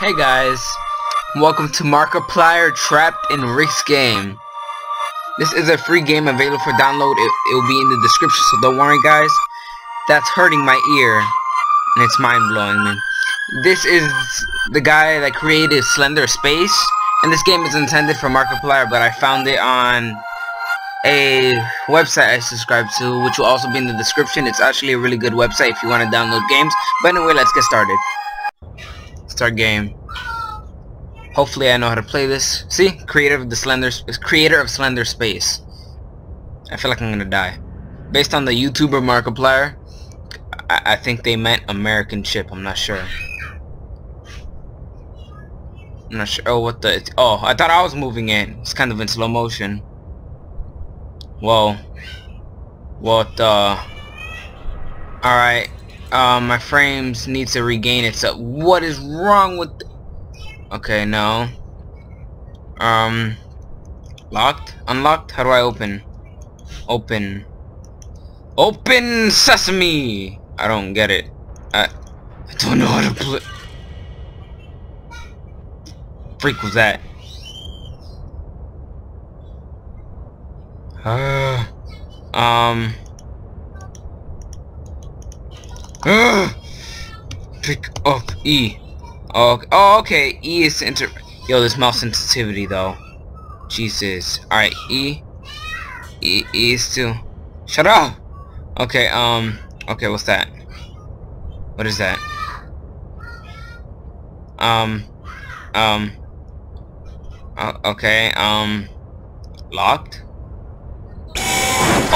Hey guys, welcome to Markiplier Trapped in Rick's Game. This is a free game available for download. It, will be in the description, so don't worry guys. That's hurting my ear, and it's mind-blowing me. This is the guy that created Slender Space, and this game is intended for Markiplier, but I found it on a website I subscribe to, which will also be in the description. It's actually a really good website if you want to download games. But anyway, let's get started. Start game. Hopefully I know how to play this. See? Creator of the Slender creator of Slender Space. I feel like I'm gonna die. Based on the YouTuber Markiplier, I, I think they meant American chip, I'm not sure. I'm not sure. Oh, what the? Oh, I thought I was moving in. It's kind of in slow motion. Whoa. What the? Alright. Um, my frames needs to regain its up. What is wrong with... Okay, no. Um, locked? Unlocked? How do I open? Open. Open sesame! I don't get it. I, I don't know how to play. Freak was that? Uh, um. Pick up E. Oh, oh, okay. E is enter. Yo, this mouse sensitivity though. Jesus. All right, E. E, e is to. Shut up. Okay. Um. Okay. What's that? What is that? Um. Um. Uh, okay. Um. Locked.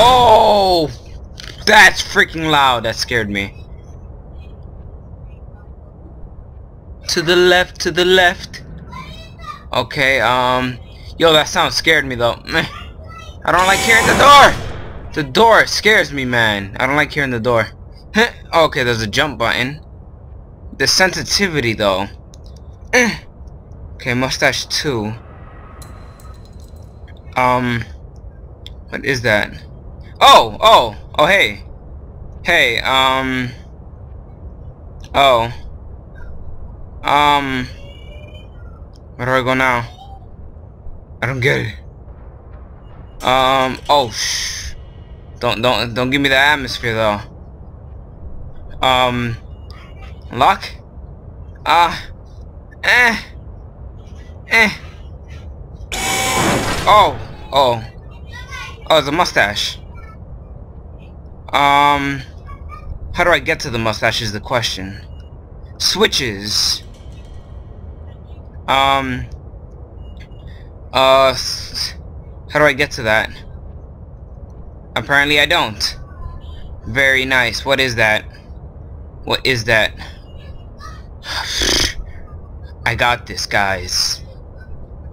Oh! That's freaking loud. That scared me. To the left, to the left. Okay, um... Yo, that sound scared me, though. I don't like hearing the door! The door scares me, man. I don't like hearing the door. okay, there's a jump button. The sensitivity, though. okay, mustache 2. Um... What is that? Oh, oh, oh, hey. Hey, um... Oh. Um... Where do I go now? I don't get it. Um, oh, shh. Don't, don't, don't give me the atmosphere, though. Um... Lock? Ah. Uh, eh. Eh. Oh, oh. Oh, a mustache. Um, how do I get to the mustache is the question. Switches. Um, uh, how do I get to that? Apparently I don't. Very nice. What is that? What is that? I got this, guys.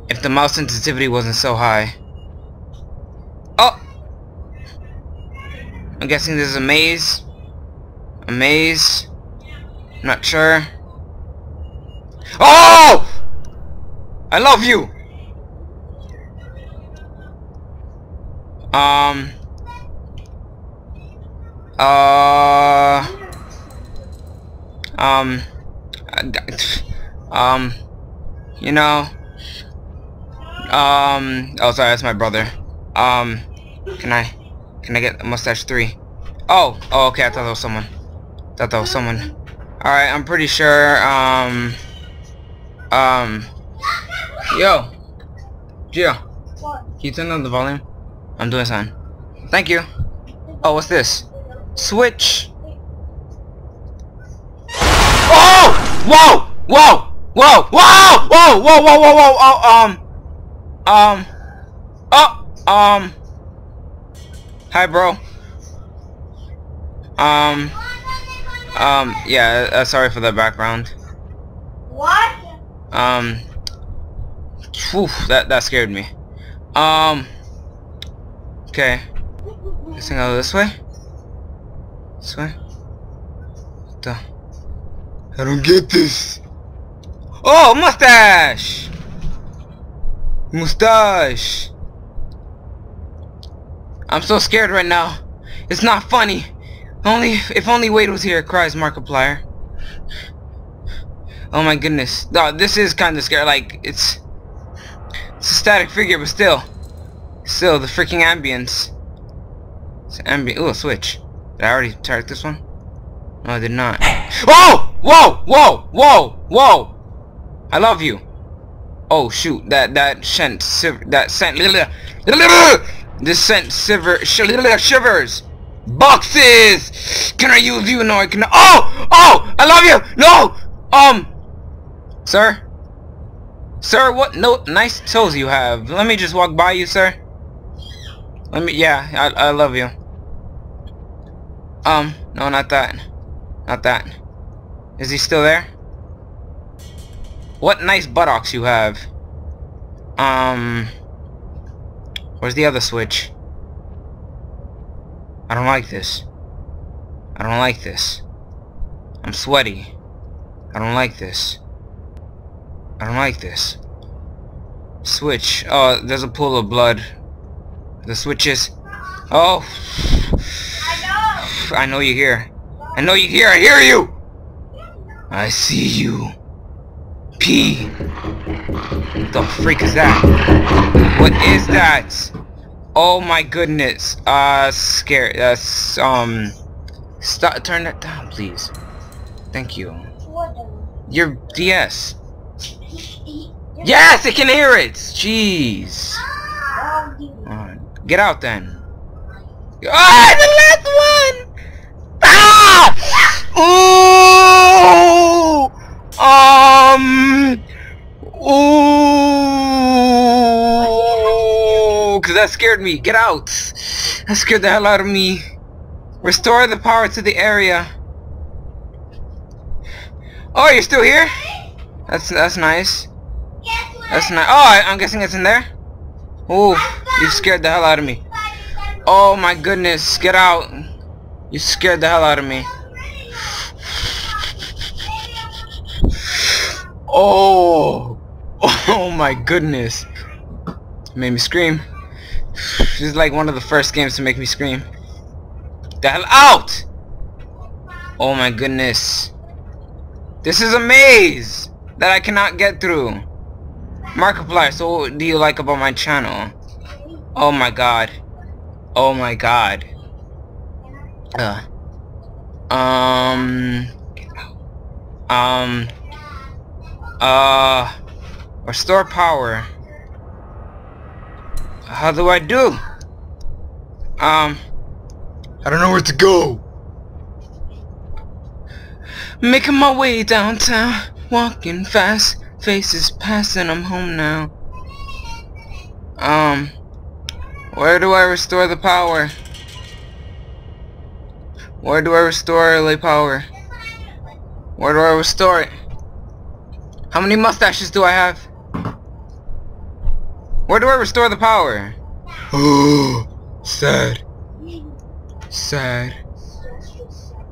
If the mouse sensitivity wasn't so high. Oh! I'm guessing this is a maze. A maze. I'm not sure. Oh! I love you! Um... Uh... Um... Um... You know... Um... Oh, sorry, that's my brother. Um, can I, can I get a mustache three? Oh, oh, okay, I thought that was someone. Thought that was someone. Alright, I'm pretty sure, um, um, yo, Gio, what? Can you turn down the volume? I'm doing something. Thank you. Oh, what's this? Switch. Oh! Whoa! Whoa! Whoa! Whoa! Whoa! Whoa! Whoa! Whoa! Whoa! Oh, um, um, oh! Um. Hi, bro. Um. Um. Yeah. Uh, sorry for the background. What? Um. Whew, that that scared me. Um. Okay. This thing go this way. This way. What the? I don't get this. Oh, mustache. Mustache. I'm so scared right now. It's not funny. Only if only Wade was here, cries Markiplier. Oh my goodness. No, this is kind of scary. Like, it's... It's a static figure, but still. Still, the freaking ambience. It's ambient. Ooh, a switch. Did I already target this one? No, I did not. Oh! Whoa! Whoa! Whoa! Whoa! I love you. Oh shoot! That that sent that sent this sent shiver shivers. Boxes! Can I use you? No, I cannot. Oh! Oh! I love you! No! Um... Sir? Sir, what no nice toes you have. Let me just walk by you, sir. Let me, yeah, I, I love you. Um, no, not that. Not that. Is he still there? What nice buttocks you have. Um, where's the other switch? I don't like this. I don't like this. I'm sweaty. I don't like this. I don't like this. Switch. Oh, there's a pool of blood. The switches. Oh. I know. I know you're here. I know you're here. I hear you. I see you. P. What the freak is that? What is that? Oh my goodness. Uh, scary. Uh, um, stop. Turn that down, please. Thank you. Your DS. Yes, it can hear it. Jeez. Uh, get out then. Ah, the last one. Ah! Ooh. Um. Ooh. Cause that scared me. Get out. That scared the hell out of me. Restore the power to the area. Oh, you're still here? That's that's nice. That's not. Oh, I, I'm guessing it's in there. Ooh, you scared the hell out of me. Oh my goodness, get out. You scared the hell out of me. Oh, oh my goodness. Made me scream. This is like one of the first games to make me scream. The hell out! Oh my goodness. This is a maze that I cannot get through. Markiplier, so what do you like about my channel? Oh my god. Oh my god. Uh. Um. Um. Uh. Restore power. How do I do? Um. I don't know where to go. Making my way downtown, walking fast, faces passing, I'm home now. Um, where do I restore the power? Where do I restore the power? Where do I restore it? How many mustaches do I have? Where do I restore the power? Oh, sad. Sad.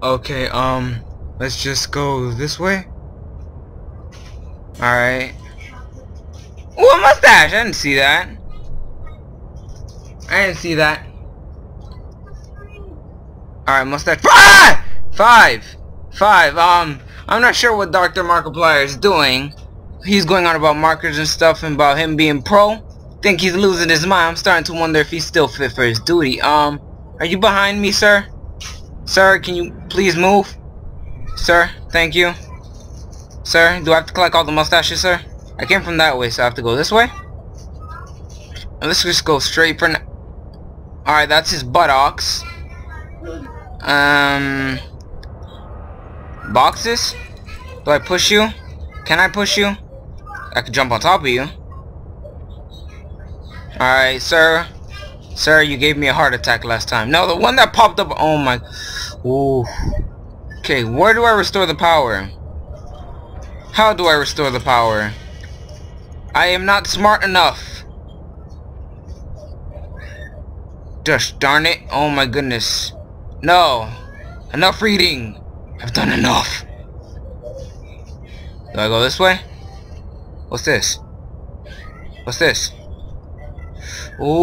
Okay, um, let's just go this way. Alright. Ooh, a mustache! I didn't see that. I didn't see that. Alright, mustache. Ah! Five! Five. Um, I'm not sure what Dr. Markiplier is doing. He's going on about markers and stuff and about him being pro. Think he's losing his mind. I'm starting to wonder if he's still fit for his duty. Um, are you behind me, sir? Sir, can you please move? Sir, thank you. Sir, do I have to collect all the mustaches, sir? I came from that way, so I have to go this way? Let's just go straight for now. Alright, that's his buttocks. Um... Boxes? Do I push you? Can I push you? I could jump on top of you. Alright, sir. Sir, you gave me a heart attack last time. No, the one that popped up. Oh my. Ooh. Okay, where do I restore the power? How do I restore the power? I am not smart enough. Just darn it. Oh my goodness. No. Enough reading. I've done enough. Do I go this way? What's this? What's this? Ooh.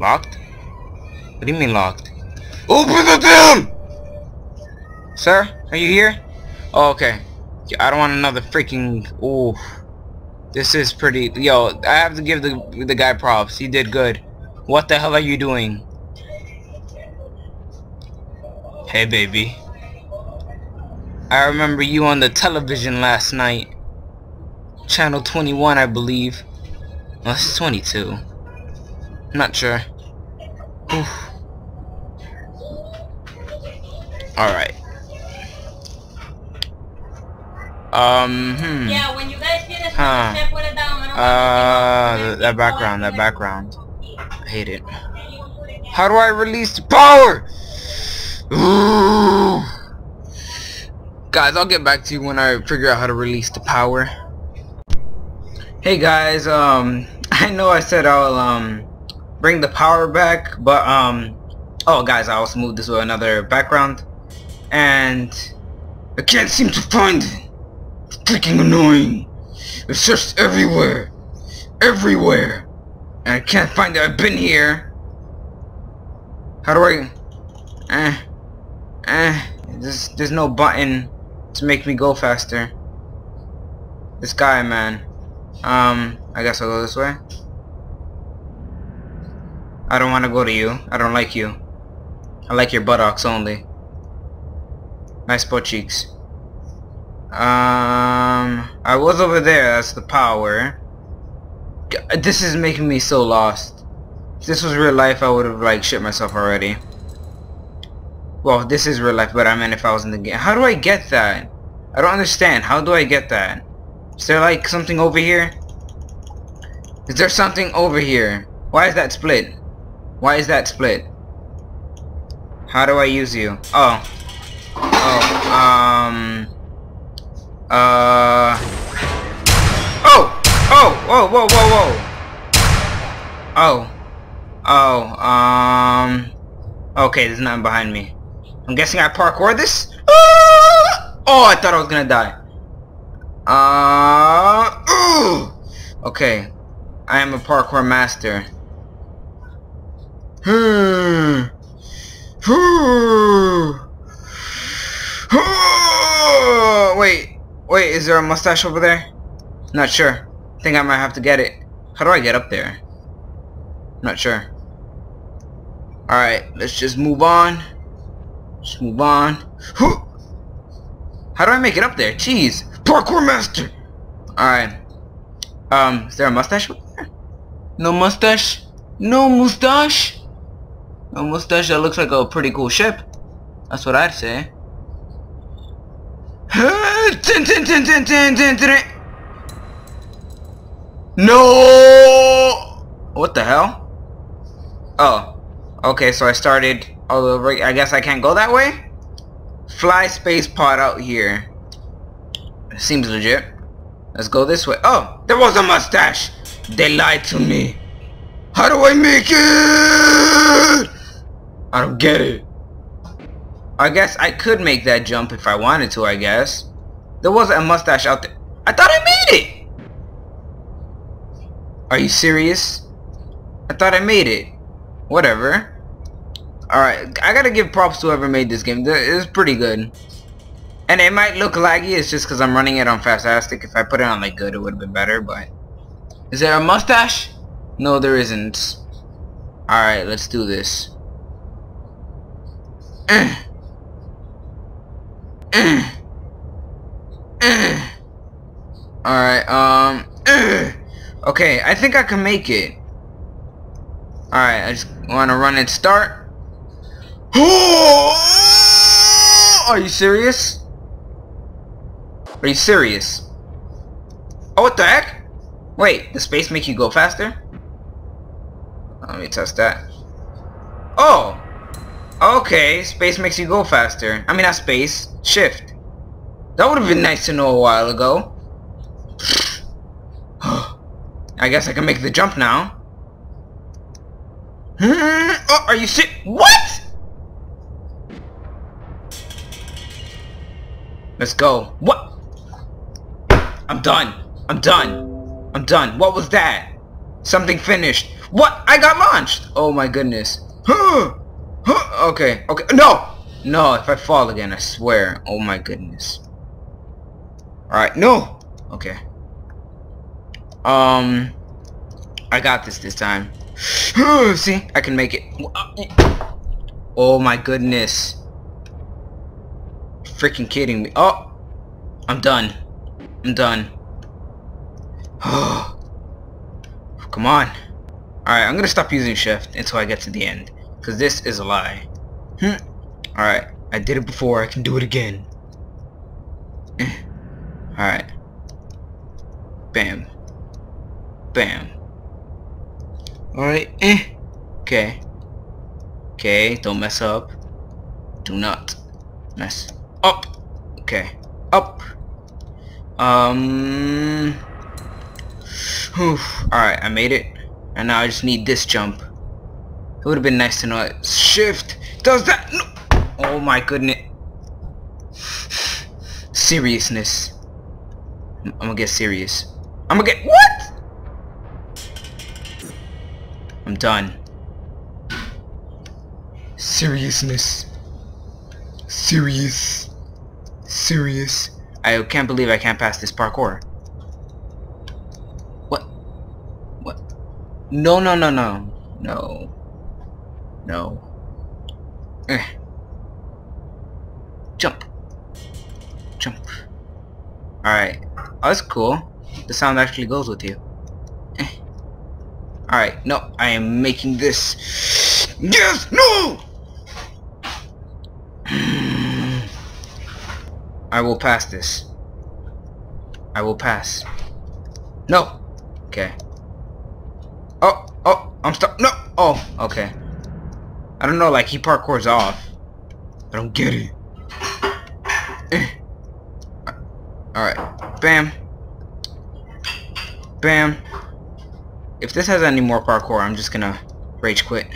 Locked? What do you mean locked? Open the damn! Sir, are you here? Oh, okay. I don't want another freaking... Ooh. This is pretty... Yo, I have to give the, the guy props. He did good. What the hell are you doing? Hey, baby. I remember you on the television last night. Channel 21, I believe. Well, it's 22. Not sure. Alright. Um, hmm. Yeah, when you guys finish Huh. huh. put it down. Uh, that background, that background. I hate it. How do I release the power? Ooh. Guys, I'll get back to you when I figure out how to release the power. Hey guys, um, I know I said I'll, um, bring the power back, but, um, oh guys, I also moved this to another background, and I can't seem to find it. It's freaking annoying. Just everywhere. Everywhere. And I can't find it. I've been here. How do I... Eh. Eh. There's, there's no button to make me go faster. This guy, man. Um, I guess I'll go this way. I don't want to go to you. I don't like you. I like your buttocks only. Nice butt cheeks. Um, I was over there. That's the power. This is making me so lost. If this was real life, I would have like shit myself already. Well, this is real life, but I meant if I was in the game. How do I get that? I don't understand. How do I get that? Is there like something over here? Is there something over here? Why is that split? Why is that split? How do I use you? Oh. Oh, um... Uh... Oh! Oh! Whoa, whoa, whoa, whoa! Oh. Oh, um... Okay, there's nothing behind me. I'm guessing I parkour this? Ah! Oh, I thought I was gonna die. Uh... ooh! Okay. I am a parkour master. Hmm. Hmm. Wait, wait, is there a mustache over there? Not sure. Think I might have to get it. How do I get up there? Not sure. Alright, let's just move on. Just move on. How do I make it up there? Jeez. Parkour master! Alright. Um, is there a mustache? No mustache? No mustache? No mustache that looks like a pretty cool ship. That's what I'd say. No! What the hell? Oh. Okay, so I started all over. I guess I can't go that way? Fly space pod out here. Seems legit. Let's go this way. Oh, there was a mustache. They lied to me. How do I make it? I don't get it. I guess I could make that jump if I wanted to, I guess. There wasn't a mustache out there. I thought I made it! Are you serious? I thought I made it. Whatever. Alright, I gotta give props to whoever made this game. It's pretty good. And it might look laggy, it's just because I'm running it on Fantastic. If I put it on like good, it would have been better, but... Is there a mustache? No, there isn't. Alright, let's do this. Alright, um... Okay, I think I can make it. Alright, I just want to run and start. Are you serious? Are you serious? Oh, what the heck? Wait, does space make you go faster? Let me test that. Oh! Okay, space makes you go faster. I mean, not space. Shift. That would have been nice to know a while ago. I guess I can make the jump now. Hmm, oh, are you sick? What? Let's go. What? I'm done. I'm done. I'm done. What was that? Something finished. What? I got launched. Oh my goodness. Huh. okay, okay. No! No, if I fall again, I swear. Oh my goodness. Alright, no! Okay. Um, I got this this time. See, I can make it. Oh my goodness. Freaking kidding me. Oh! I'm done. I'm done. Come on. Alright, I'm gonna stop using shift until I get to the end. Because this is a lie. Hmm. Alright, I did it before, I can do it again. Alright. Bam. Bam. Alright, eh. Okay. Okay, don't mess up. Do not mess up. Okay. Up. Um... Alright, I made it. And now I just need this jump. It would have been nice to know it. Shift does that. No. Oh my goodness. Seriousness. I'm gonna get serious. I'm gonna get what? I'm done. Seriousness. Serious. Serious. I can't believe I can't pass this parkour. What? What? No, no, no, no. No. No. Eh. Jump. Jump. Alright. Oh, that's cool. The sound actually goes with you. Eh. Alright, no, I am making this... Yes! No! I will pass this. I will pass. No! Okay. Oh, oh, I'm stuck. No. Oh, okay. I don't know, like he parkours off. I don't get it. Eh. Alright. Bam. Bam. If this has any more parkour, I'm just gonna rage quit.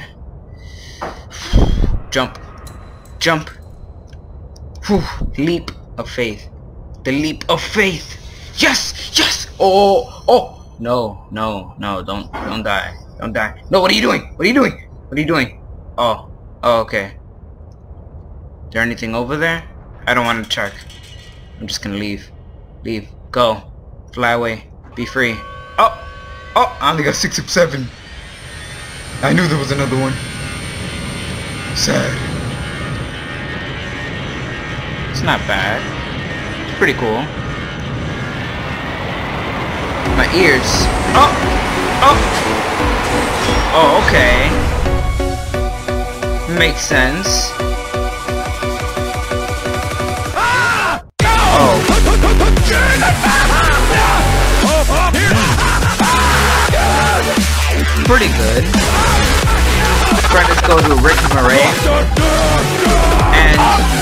Jump. Jump. Whew. Leap of faith. The leap of faith. Yes! Yes! Oh! Oh! No, no, no, don't, don't die. Don't die. No, what are you doing? What are you doing? What are you doing? Oh, oh, okay. Is there anything over there? I don't want to check. I'm just gonna leave. Leave. Go. Fly away. Be free. Oh! Oh! I only got six of seven. I knew there was another one. Sad. It's not bad. It's pretty cool my ears. Oh! Oh! Oh, okay. Makes sense. Pretty good. Credits go to Rick Moray. And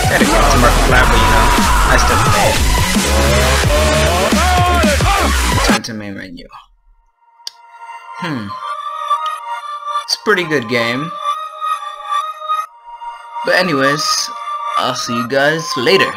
dedicated to Mark Flapper, you know. I still play Return to main menu. Hmm. It's a pretty good game. But anyways, I'll see you guys later.